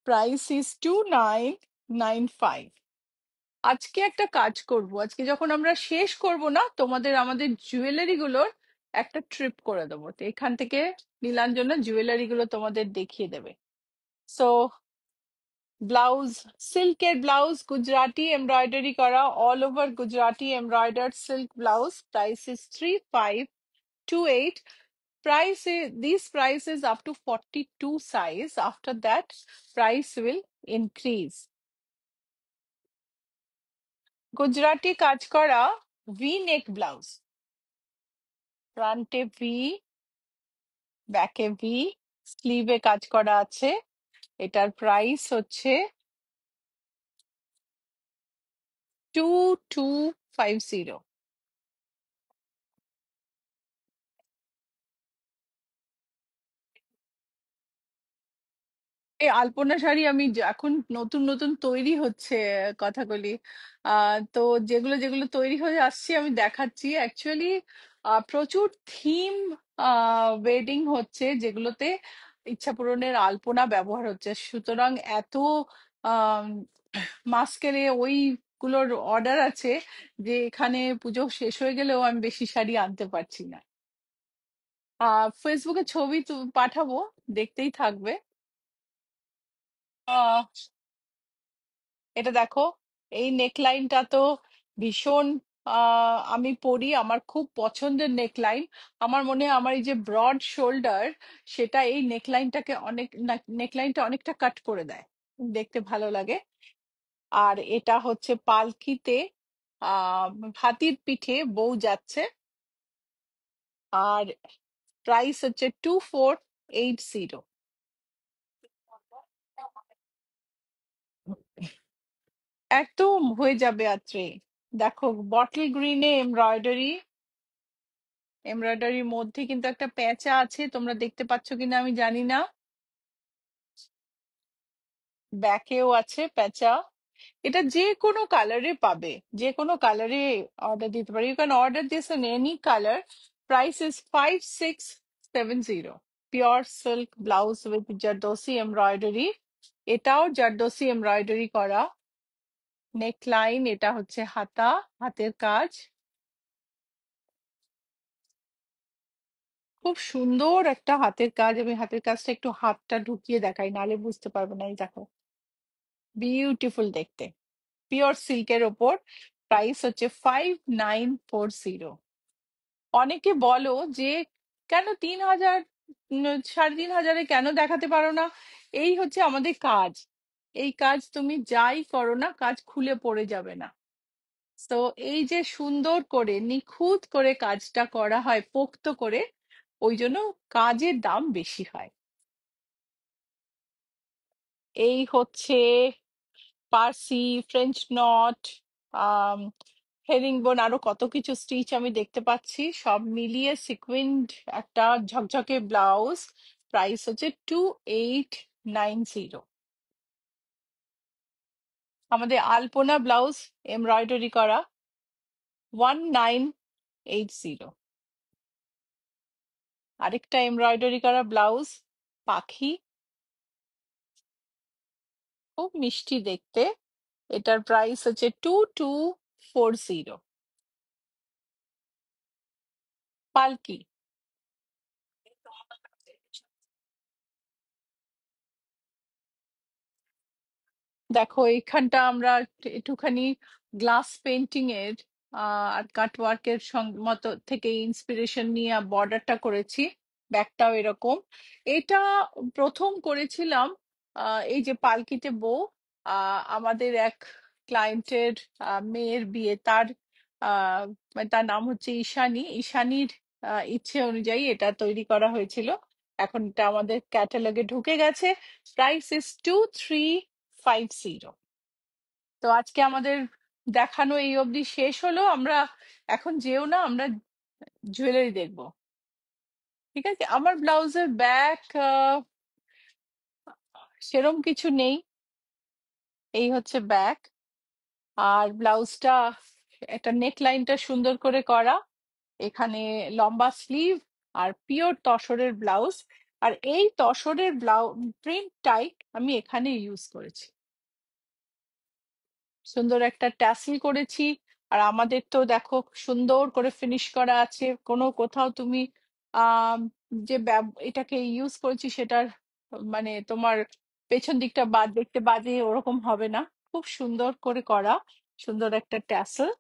Price is two nine nine five আজকে একটা কাজ করব। আজকে যখন আমরা শেষ করব না, তোমাদের আমাদের জুয়েলারি গুলোর একটা ট্রিপ করে দেবো। তো এখান থেকে নীলাঞ্জনা জুয়েলারি গুলো তোমাদের দেখিয়ে দেবে। সো ব্লাউজ সিল্কের ব্লাউজ গুজরাটি এমব্রয়ডারি করা all over Gujarati embroidered silk blouse price is three five two eight price is these prices up to 42 size, after that price will increase Gujarati কাজ করা ভি নেক ব্লাউজ ফ্রন্টে V ব্যাকে V স্লিভে কাজ করা আছে। এটার প্রাইস হচ্ছে টু টু ফাইভ জিরো এই আলপনা শাড়ি আমি এখন নতুন নতুন তৈরি হচ্ছে কথাগুলি। আহ, তো যেগুলো যেগুলো তৈরি হয়ে আসছে আমি দেখাচ্ছি। অ্যাকচুয়ালি প্রচুর থিম ওয়েডিং হচ্ছে যেগুলোতে ইচ্ছা পূরণের আলপনা ব্যবহার হচ্ছে। সুতরাং এত মাস্কেরে ওইগুলোর অর্ডার আছে যে এখানে পুজো শেষ হয়ে গেলেও আমি বেশি শাড়ি আনতে পারছি না। ফেসবুকে ছবি পাঠাবো, দেখতেই থাকবে। এটা দেখো, এই নেকলাইনটা তো ভীষণ আমি পরি, আমার খুব পছন্দের নেকলাইন আমার মনে হয় আমার এই যে ব্রড শোল্ডার সেটা এই নেকলাইনটাকে অনেক নেকলাইনটা অনেকটা কাট করে দেয়। দেখতে ভালো লাগে। আর এটা হচ্ছে পালকিতে আহ হাতির পিঠে বউ যাচ্ছে। আর প্রাইস হচ্ছে টু ফোর এইট জিরো একদম হয়ে যাবে, আত্রে। দেখো বটল গ্রিনে এমব্রয়ডারি এমব্রয়ডারির মধ্যে কিন্তু একটা প্যাঁচা আছে, তোমরা দেখতে পাচ্ছ কিনা আমি জানি না। ব্যাকেও আছে প্যাঁচা। এটা যে কোনো কালারে পাবে, যে কোনো কালারে অর্ডার দিতে পারে। You can order this in any colour price is five six seven zero pure silk blouse with zardosi embroidery এটাও জারদোসি এমব্রয়ডারি করা। নেক লাইন এটা হচ্ছে হাতা, হাতের কাজ। খুব সুন্দর একটা হাতের কাজ, আমি হাতের কাজটা একটু হাতটা ঢুকিয়ে দেখাই, নাহলে বুঝতে পারবে না, এই দেখো। বিউটিফুল দেখতে। পিওর সিল্কের ওপর প্রাইস হচ্ছে ফাইভ নাইন ফোর জিরো অনেকে বলো যে, কেন তিন হাজার সাড়ে তিন হাজারে কেন দেখাতে পারো না? এই হচ্ছে আমাদের কাজ। এই কাজ তুমি যাই করো না, কাজ খুলে পড়ে যাবে না। তো এই যে সুন্দর করে, নিখুঁত করে কাজটা করা হয়, পোক্ত করে, ওই জন্য কাজের দাম বেশি হয়। এই হচ্ছে পার্সি, ফ্রেঞ্চ নট হেরিংবোন, আরও কত কিছু স্টিচ আমি দেখতে পাচ্ছি। সব মিলিয়ে সিকুইন্ড একটা ঝকঝকে ব্লাউজ, প্রাইস হচ্ছে টু এইট নাইন জিরো আমাদের আলপনা ব্লাউজ, এমব্রয়ডারি করা ওয়ান নাইন এইট জিরো আরেকটা এমব্রয়ডারি করা ব্লাউজ, পাখি। খুব মিষ্টি দেখতে। এটার প্রাইস হচ্ছে টু টু ফোর জিরো পালকি। দেখো এইখানটা আমরা একটুখানি গ্লাস পেন্টিং এর আহ, আর কাটওয়ার্কের মতো থেকে ইন্সপিরেশন নিয়ে বর্ডারটা করেছি ব্যাকটাও এরকম। এটা প্রথম করেছিলাম আহ, এই যে পালকিতে বউ আহ, আমাদের এক ক্লায়েন্টের মেয়ের বিয়ে তার আহ, মানে তার নাম হচ্ছে ঈশানী। ঈশানীর ইচ্ছে অনুযায়ী এটা তৈরি করা হয়েছিল। এখন এটা আমাদের ক্যাটালগে ঢুকে গেছে। Price is two three five zero তো আজকে আমাদের দেখানো এই অবধি শেষ হলো। আমরা এখন যেও না, আমরা জুয়েলারি দেখব। ঠিক আছে? আমার ব্লাউজের ব্যাক সেরম কিছু নেই। এই হচ্ছে ব্যাক আর ব্লাউজটা, একটা নেক লাইনটা সুন্দর করে করা। এখানে লম্বা স্লিভ আর পিওর তসরের ব্লাউজ। আর এই তসরের ব্লাউজ প্রিন্টটাই আমি এখানে ইউজ করেছি। সুন্দর একটা ট্যাসেল করেছি। আর আমাদের তো দেখো সুন্দর করে ফিনিশ করা আছে। কোনো কোথাও তুমি যে এটাকে ইউজ করেছি সেটার মানে তোমার পেছন দিকটা বাদ দেখতে বাজে ওরকম হবে না। খুব সুন্দর করে করা, সুন্দর একটা ট্যাসেল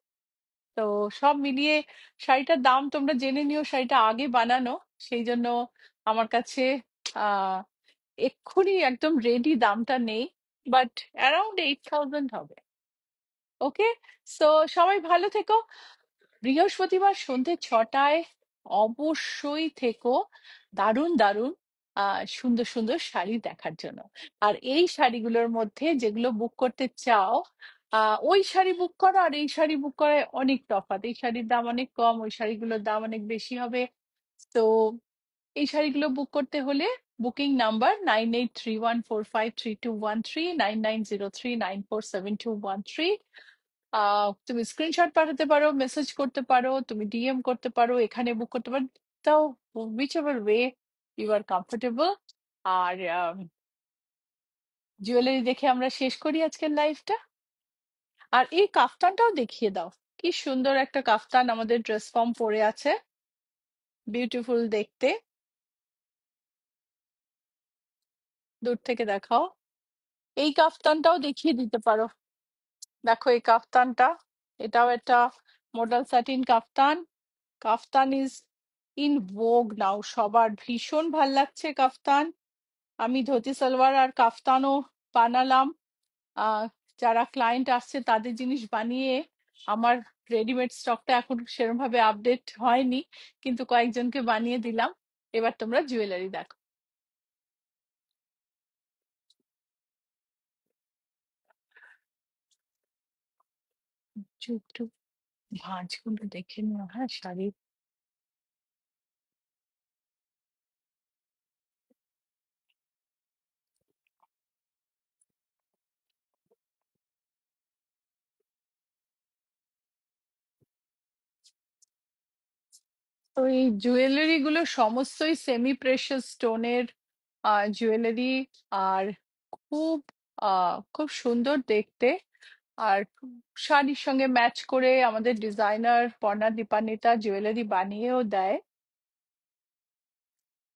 তো সব মিলিয়ে শাড়িটার দাম তোমরা জেনে নিও, শাড়িটা আগে বানানো। সেই জন্য আমার কাছে আহ এক্ষুনি একদম রেডি দামটা নেই বাট অ্যারাউন্ড এইট থাউজেন্ড হবে। ওকে সো সবাই ভালো থেকো। বৃহস্পতিবার সন্ধে ছটায় অবশ্যই থেকো দারুণ দারুণ আহ সুন্দর সুন্দর শাড়ি দেখার জন্য। আর এই শাড়িগুলোর মধ্যে যেগুলো বুক করতে চাও আহ ওই শাড়ি বুক করো আর এই শাড়ি বুক করায় অনেক তফাৎ। এই শাড়ির দাম অনেক কম, ওই শাড়িগুলোর দাম অনেক বেশি হবে। তো এই শাড়িগুলো বুক করতে হলে booking number nine eight three one four five three two one three nine nine zero three nine four seven two one three তুমি স্ক্রিনশট পাঠাতে পারো মেসেজ করতে পারো, তুমি ডিএম করতে পারো, এখানে বুক করতে পারো, তাও whichever way you are comfortable R jewellery দেখে আমরা শেষ করি আজকের লাইফটা আর এই কাফতানটাও দেখিয়ে দাও, কি সুন্দর একটা কাফতান আমাদের ড্রেস ফর্ম পরে আছে। বিউটিফুল দেখতে। দূর থেকে দেখাও। এই কাফতানটাও দেখিয়ে দিতে পারো। দেখো এই কাফতানটা। এটাও একটা modal satin kaftan. Kaftan is in vogue now সবার ভীষণ ভালো লাগছে কাফতান। আমি ধুতি, সালোয়ার আর কাফতানও বানালাম। যারা ক্লায়েন্ট আসছে তাদের জিনিস বানিয়ে আমার রেডিমেড স্টকটা এখন সেরকম ভাবে আপডেট হয়নি, কিন্তু কয়েকজনকে বানিয়ে দিলাম। এবার তোমরা জুয়েলারি দেখো। একটু ভাঁজগুলো দেখে নিও হ্যাঁ শাড়ির এই জুয়েলারি গুলো সমস্তই সেমি প্রেশাস স্টোনের জুয়েলারি আর খুব আহ খুব সুন্দর দেখতে। আর শাড়ির সঙ্গে ম্যাচ করে আমাদের ডিজাইনার পর্ণা দীপান্বিতা জুয়েলারি বানিয়েও দেয়।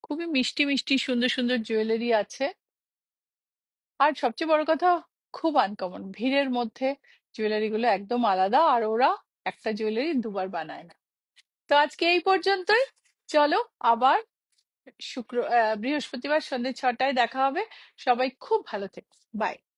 খুবই মিষ্টি মিষ্টি সুন্দর সুন্দর জুয়েলারি আছে। আর সবচেয়ে বড় কথা, খুব আনকমন ভিড়ের মধ্যে জুয়েলারি গুলো একদম আলাদা আর ওরা একটা জুয়েলারি দুবার বানায় না। তো আজকে এই পর্যন্তই। চলো আবার শুক্র আহ, বৃহস্পতিবার সন্ধ্যে ছটায় দেখা হবে। সবাই খুব ভালো থেকো। বাই